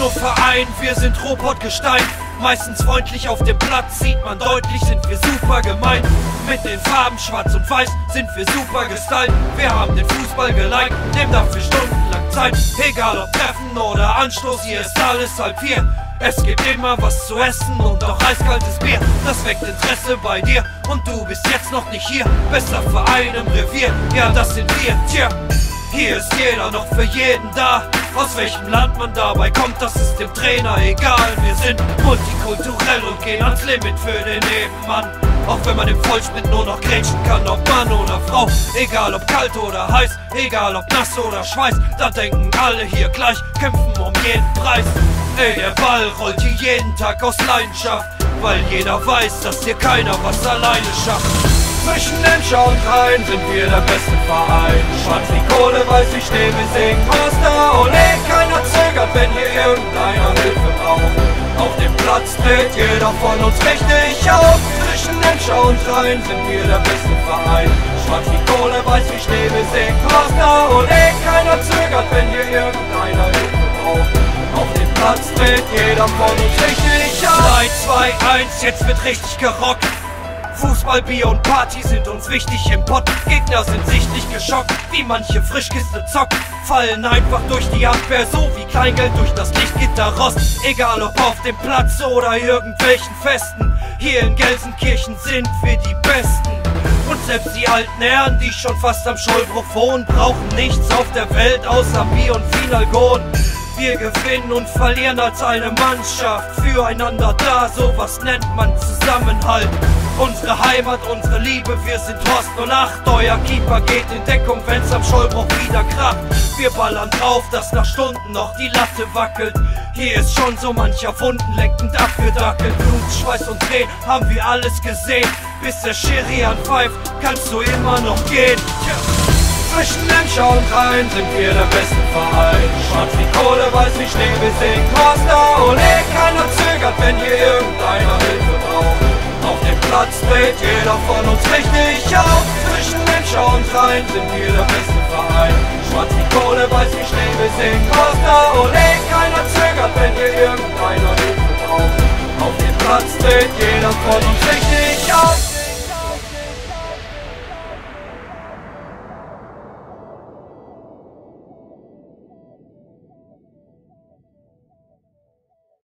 nur Verein, wir sind Robotgestein. Meistens freundlich auf dem Platz, sieht man deutlich, sind wir super gemein. Mit den Farben schwarz und weiß sind wir super gestylt. Wir haben den Fußball geliked, nehmen dafür stundenlang Zeit. Egal ob Treffen oder Anstoß, hier ist alles halb vier. Es gibt immer was zu essen und auch eiskaltes Bier. Das weckt Interesse bei dir und du bist jetzt noch nicht hier. Bester Verein im Revier, ja das sind wir. Tja, hier ist jeder noch für jeden da. Aus welchem Land man dabei kommt, das ist dem Trainer egal. Wir sind multikulturell und gehen ans Limit für den Nebenmann. Auch wenn man im Vollsprit nur noch grätschen kann, ob Mann oder Frau. Egal ob kalt oder heiß, egal ob nass oder Schweiß. Da denken alle hier gleich, kämpfen um jeden Preis. Ey, der Ball rollt hier jeden Tag aus Leidenschaft. Weil jeder weiß, dass hier keiner was alleine schafft. Zwischen den Schaunkreien sind wir der beste Verein. Schwarz wie Kohle, weiß wie Schnee, wir singen Master Dreht jeder von uns richtig auf. Zwischen den Schaunkreien sind wir der beste Verein. Schwarz wie Kohle, weiß wie Schnee, wir singen Master Ole. Keiner zögert, wenn hier irgendeiner Hilfe braucht. Auf dem Platz dreht jeder von uns richtig auf. 3, 2, 1, jetzt wird richtig gerockt. Fußball, Bier und Party sind uns wichtig im Pott. Gegner sind sichtlich geschockt, wie manche Frischkiste zockt. Fallen einfach durch die Abwehr, so wie Kleingeld durch das Lichtgitter rost. Egal ob auf dem Platz oder irgendwelchen Festen. Hier in Gelsenkirchen sind wir die Besten. Und selbst die alten Herren, die schon fast am Schollbruch wohnen, brauchen nichts auf der Welt außer Bier und Finalgon. Wir gewinnen und verlieren als eine Mannschaft. Füreinander da, sowas nennt man Zusammenhalt. Unsere Heimat, unsere Liebe, wir sind Horst 08. Euer Keeper geht in Deckung, wenn's am Schollbruch wieder kracht. Wir ballern drauf, dass nach Stunden noch die Latte wackelt. Hier ist schon so mancher wundenleckend abgedackelt. Blut, Schweiß und Tränen haben wir alles gesehen. Bis der Schiri anpfeift, kannst du immer noch gehen. Tja. Zwischen den Schaunkreien sind wir der beste Verein. Schwarz wie Kohle, weiß wie Schnee, wir singen Master Ole. Keiner zögert, wenn hier irgendeiner Hilfe braucht. Auf dem Platz dreht jeder von uns richtig auf. Zwischen den Schaunkreien sind wir der beste Verein. Schwarz wie Kohle, weiß wie Schnee, wir singen Master Ole. Keiner zögert, wenn hier irgendeiner Hilfe braucht. Auf dem Platz dreht jeder von uns richtig auf.